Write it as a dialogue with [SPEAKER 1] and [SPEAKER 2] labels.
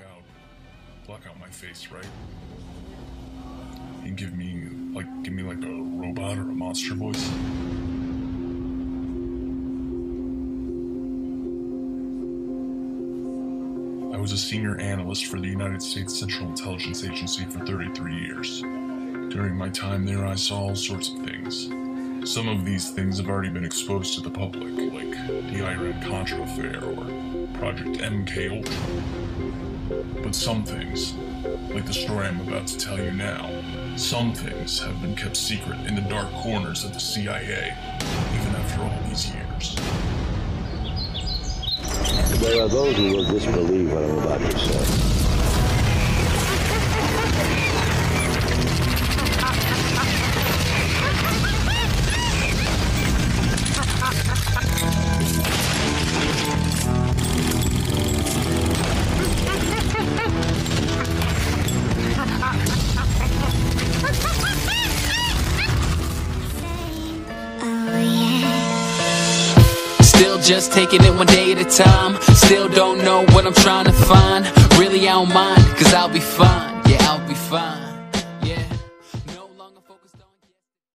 [SPEAKER 1] out, block out my face, right? And give me like, give me like a robot or a monster voice. I was a senior analyst for the United States Central Intelligence Agency for 33 years. During my time there, I saw all sorts of things. Some of these things have already been exposed to the public, like the Iran-Contra affair or Project MK Ultra. But some things, like the story I'm about to tell you now, some things have been kept secret in the dark corners of the CIA, even after all these years.
[SPEAKER 2] There are those who will disbelieve what I'm about to say.
[SPEAKER 3] Just taking it one day at a time. Still don't know what I'm trying to find. Really, I don't mind, cause I'll be fine. Yeah, I'll be fine.